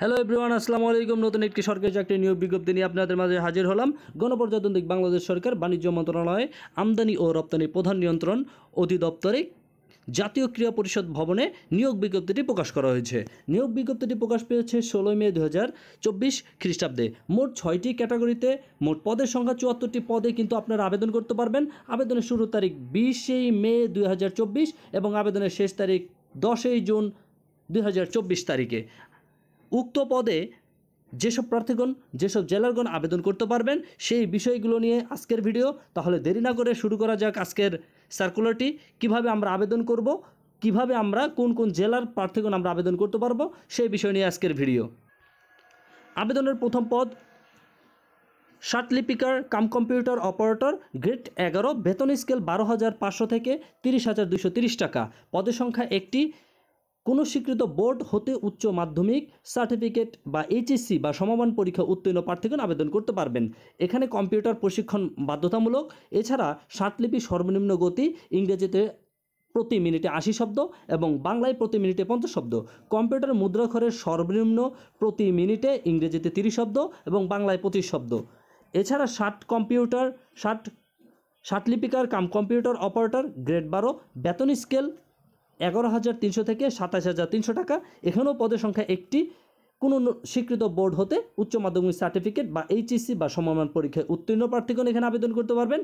Hello everyone আসসালামু আলাইকুম। নতুন একটি সরকারি চাকরি নিয়োগ বিজ্ঞপ্তি নিয়ে আপনাদের মাঝে হাজির হলাম। গণপ্রজাতন্ত্রিক বাংলাদেশ সরকার বাণিজ্য মন্ত্রণালয়ে আমদানি ও রপ্তানি প্রধান নিয়ন্ত্রণ অধিদপ্তরে জাতীয় ক্রীড়া পরিষদ ভবনে নিয়োগ বিজ্ঞপ্তিটি প্রকাশ করা হয়েছে। নিয়োগ বিজ্ঞপ্তিটি প্রকাশ পেয়েছে ষোলোই মে দু হাজার চব্বিশ খ্রিস্টাব্দে। মোট ছয়টি ক্যাটাগরিতে মোট পদের সংখ্যা চুয়াত্তরটি পদে কিন্তু আপনারা আবেদন করতে পারবেন। আবেদনের শুরু তারিখ বিশেই মে দুই হাজার চব্বিশ এবং আবেদনের শেষ তারিখ দশই জুন দুই হাজার চব্বিশ তারিখে। উক্ত পদে যেসব প্রার্থীগণ, যেসব জেলারগণ আবেদন করতে পারবেন, সেই বিষয়গুলো নিয়ে আজকের ভিডিও। তাহলে দেরি না করে শুরু করা যাক আজকের সার্কুলারটি কীভাবে আমরা আবেদন করব, কীভাবে আমরা কোন কোন জেলার প্রার্থীগণ আমরা আবেদন করতে পারব, সেই বিষয় নিয়ে আজকের ভিডিও। আবেদনের প্রথম পদ শার্টলিপিকার কাম কম্পিউটার অপারেটর, গ্রেড এগারো, বেতন স্কেল বারো হাজার পাঁচশো থেকে তিরিশ হাজার দুশো তিরিশ টাকা। পদের সংখ্যা একটি কোনো স্বীকৃত বোর্ড হতে উচ্চ মাধ্যমিক, সার্টিফিকেট বা এইচএসসি বা সমমান পরীক্ষা উত্তীর্ণ প্রার্থীগণ আবেদন করতে পারবেন। এখানে কম্পিউটার প্রশিক্ষণ বাধ্যতামূলক, এছাড়া ষাটলিপি সর্বনিম্ন গতি, ইংরেজিতে প্রতি মিনিটে আশি শব্দ এবং বাংলায় প্রতি মিনিটে পঞ্চাশ শব্দ। কম্পিউটার মুদ্রাক্ষরের সর্বনিম্ন প্রতি মিনিটে ইংরেজিতে তিরিশ শব্দ এবং বাংলায় পঁচিশ শব্দ। এছাড়া ষাট কম্পিউটার ষাট ষাটলিপিকার কাম কম্পিউটার অপারেটর, গ্রেড বারো, বেতন স্কেল এগারো হাজার তিনশো থেকে সাতাশ হাজার তিনশো টাকা। এখানেও পদের সংখ্যা একটি। কোনো স্বীকৃত বোর্ড হতে উচ্চ মাধ্যমিক সার্টিফিকেট বা এইচএসসি বা সমমান পরীক্ষায় উত্তীর্ণ প্রার্থীগণ এখানে আবেদন করতে পারবেন।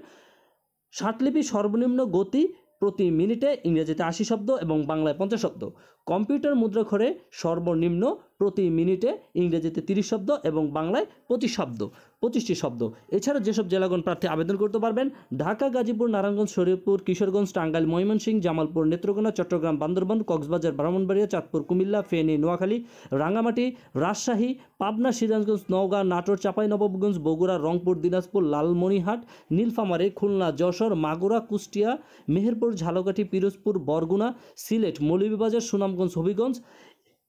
ষাটলিপি সর্বনিম্ন গতি প্রতি মিনিটে ইংরেজিতে আশি শব্দ এবং বাংলায় পঞ্চাশ শব্দ। কম্পিউটার মুদ্রাক্ষরে সর্বনিম্ন প্রতি মিনিটে ইংরেজিতে তিরিশ শব্দ এবং বাংলায় পঁচিশ শব্দ, পঁচিশটি শব্দ। এছাড়া যেসব জেলাগণ প্রার্থী আবেদন করতে পারবেন, ঢাকা, গাজীপুর, নারায়ণগঞ্জ, শরীয়তপুর, কিশোরগঞ্জ, টাঙ্গাইল, ময়মনসিংহ, জামালপুর, নেত্রকোনা, চট্টগ্রাম, বান্দরবান, কক্সবাজার, ব্রাহ্মণবাড়িয়া, চাঁদপুর, কুমিল্লা, ফেনী, নোয়াখালী, রাঙ্গামাটি, রাজশাহী, পাবনা, সিরাজগঞ্জ, নওগাঁ, নাটোর চাঁপাইনবাবগঞ্জ বগুড়া, রংপুর, দিনাজপুর, লালমনিরহাট, নীলফামারী, খুলনা, যশোর, মাগুরা, কুষ্টিয়া, মেহেরপুর, ঝালকাঠি, পিরোজপুর, বরগুনা, সিলেট, মৌলভীবাজার, সুনামগঞ্জ, হবিগঞ্জ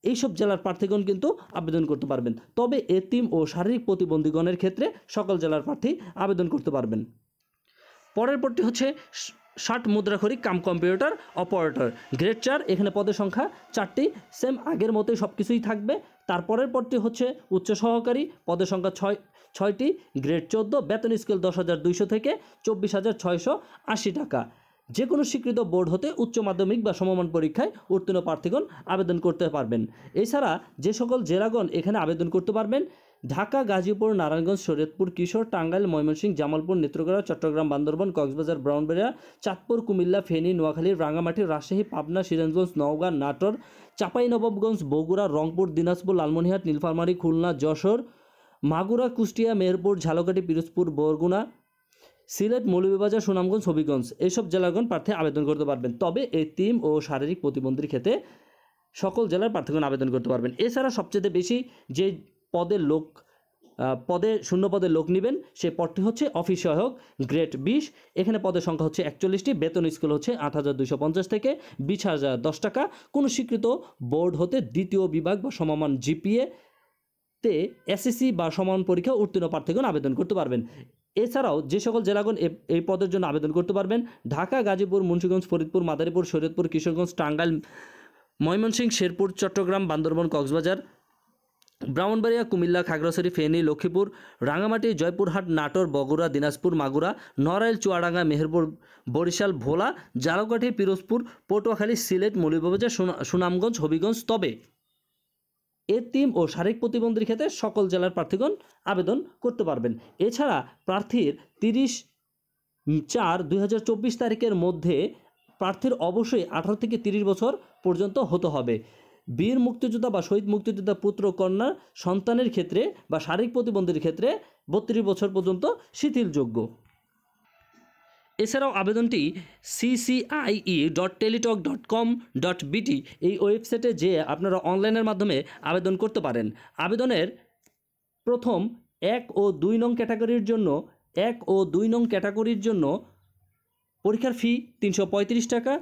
এইসব জেলার প্রার্থীগণ কিন্তু আবেদন করতে পারবেন। তবে এতিম ও শারীরিক প্রতিবন্ধীগণের ক্ষেত্রে সকল জেলার প্রার্থী আবেদন করতে পারবেন। পরের পরটি হচ্ছে ষাট মুদ্রাখরি কাম কম্পিউটার অপারেটর। গ্রেড চার, এখানে পদের সংখ্যা চারটি। সেম আগের মতোই সব কিছুই থাকবে তারপরের পরটি হচ্ছে উচ্চ সহকারী, পদের সংখ্যা ছয়, ছয়টি। গ্রেড চোদ্দ, বেতন স্কেল দশ হাজার দুইশো থেকে চব্বিশ হাজার ছয়শো আশি টাকা। যে কোনো স্বীকৃত বোর্ড হতে উচ্চ মাধ্যমিক বা সমমান পরীক্ষায় উত্তীর্ণ প্রার্থীগণ আবেদন করতে পারবেন। এছাড়া যে সকল জেলাগণ এখানে আবেদন করতে পারবেন, ঢাকা, গাজীপুর, নারায়ণগঞ্জ, শরীয়তপুর, কিশোর, টাঙ্গাইল, ময়মনসিংহ, জামালপুর, নেত্রকোনা, চট্টগ্রাম, বান্দরবান, কক্সবাজার ব্রাউনবেড়িয়া চাঁদপুর, কুমিল্লা, ফেনী, নোয়াখালী, রাঙ্গামাটি, রাজশাহী, পাবনা, সিরাজগঞ্জ, নওগাঁ, নাটোর, চাঁপাইনবাবগঞ্জ, বগুড়া, রংপুর, দিনাজপুর, লালমনিরহাট, নীলফামারী, খুলনা, যশোর, মাগুরা, কুষ্টিয়া, মেহেরপুর, ঝালকাঠি, পিরোজপুর, বরগুনা সিলেট, মৌলভীবাজার, সুনামগঞ্জ, হবিগঞ্জ এইসব জেলাগণ প্রার্থী আবেদন করতে পারবেন। তবে এতিম ও শারীরিক প্রতিবন্ধীর ক্ষেত্রে সকল জেলার প্রার্থীগণ আবেদন করতে পারবেন। এছাড়া সবচেয়ে বেশি যে পদের লোক পদে, শূন্য পদের লোক নেবেন, সে পদটি হচ্ছে অফিস সহায়ক গ্রেড বিশ। এখানে পদের সংখ্যা হচ্ছে একচল্লিশটি, বেতন স্কুল হচ্ছে আট হাজার দুশো পঞ্চাশ থেকে বিশ হাজার দশ টাকা। কোনো স্বীকৃত বোর্ড হতে দ্বিতীয় বিভাগ বা সমমান জিপিএ তে এসএসসি বা সমান পরীক্ষা উত্তীর্ণ প্রার্থীগণ আবেদন করতে পারবেন। এছাড়াও যে সকল জেলাগণ এই পদের জন্য আবেদন করতে পারবেন, ঢাকা, গাজীপুর, মুন্সিগঞ্জ, ফরিদপুর, মাদারীপুর, শরীয়তপুর, কিশোরগঞ্জ, টাঙ্গাইল, ময়মনসিংহ, শেরপুর, চট্টগ্রাম, বান্দরবন, কক্সবাজার, ব্রাহ্মণবাড়িয়া, কুমিল্লা, খাগড়াছড়ি, ফেনী, লক্ষ্মীপুর রাঙামাটি জয়পুরহাট, নাটোর, বগুড়া, দিনাজপুর, মাগুরা, নড়াইল, চুয়াডাঙ্গা, মেহেরপুর, বরিশাল, ভোলা জালকাঠি পিরোজপুর, পটুয়াখালী, সিলেট, মৌলভীবাজার, সুনা- সুনামগঞ্জ, হবিগঞ্জ। তবে এতিম ও শারীরিক প্রতিবন্ধীর ক্ষেত্রে সকল জেলার প্রার্থীগণ আবেদন করতে পারবেন। এছাড়া প্রার্থীর তিরিশ চার দুই তারিখের মধ্যে প্রার্থীর অবশ্যই আঠারো থেকে তিরিশ বছর পর্যন্ত হতে হবে। বীর মুক্তিযোদ্ধা বা শহীদ মুক্তিযোদ্ধা পুত্র, কন্যা, সন্তানের ক্ষেত্রে বা শারীরিক প্রতিবন্ধীর ক্ষেত্রে বত্রিশ বছর পর্যন্ত শিথিলযোগ্য। এছাড়াও আবেদনটি CCIE dot Teletalk dot com dot bd এই ওয়েবসাইটে যে আপনারা অনলাইনের মাধ্যমে আবেদন করতে পারেন। আবেদনের প্রথম এক ও দুই নং ক্যাটাগরির জন্য, এক ও দুই নং ক্যাটাগরির জন্য পরীক্ষার ফি তিনশো পঁয়ত্রিশ টাকা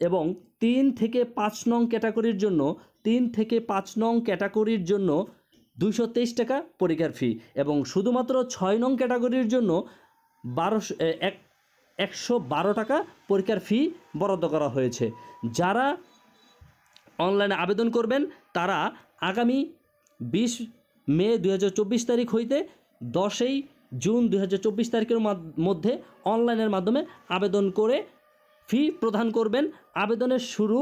এবং তিন থেকে পাঁচ নং ক্যাটাগরির জন্য, তিন থেকে পাঁচ নং ক্যাটাগরির জন্য দুইশো তেইশ টাকা পরীক্ষার ফি এবং শুধুমাত্র ছয় নং ক্যাটাগরির জন্য বারোশো এক একশো বারো টাকা পরীক্ষার ফি বরাদ্দ করা হয়েছে। যারা অনলাইনে আবেদন করবেন, তারা আগামী বিশ মে দু হাজার চব্বিশ তারিখ হইতে দশই জুন দু হাজার চব্বিশ তারিখের মধ্যে অনলাইনের মাধ্যমে আবেদন করে ফি প্রদান করবেন। আবেদনের শুরু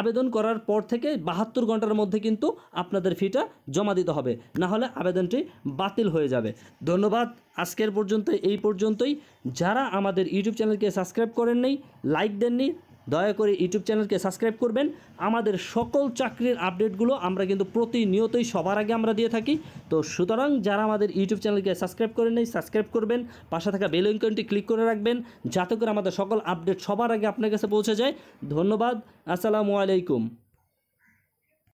আবেদন করার পর থেকে বাহাত্তর ঘণ্টার মধ্যে কিন্তু আপনাদের ফিটা জমা দিতে হবে। না হলে আবেদনটি বাতিল হয়ে যাবে। ধন্যবাদ। আজকের পর্যন্ত এই পর্যন্তই। যারা আমাদের ইউটিউব চ্যানেলকে সাবস্ক্রাইব করেন নাই, লাইক দেননি দয়া করে ইউটিউব চ্যানেলকে সাবস্ক্রাইব করবেন। আমাদের সকল চাকরির আপডেটগুলো আমরা কিন্তু প্রতিনিয়তই সবার আগে আমরা দিয়ে থাকি। তো সুতরাং যারা আমাদের ইউটিউব চ্যানেলকে সাবস্ক্রাইব করে নেই, সাবস্ক্রাইব করবেন। পাশে থাকা বেল আইকনটি ক্লিক করে রাখবেন যাতে করে আমাদের সকল আপডেট সবার আগে আপনার কাছে পৌঁছে যায়। ধন্যবাদ। আসসালামু আলাইকুম।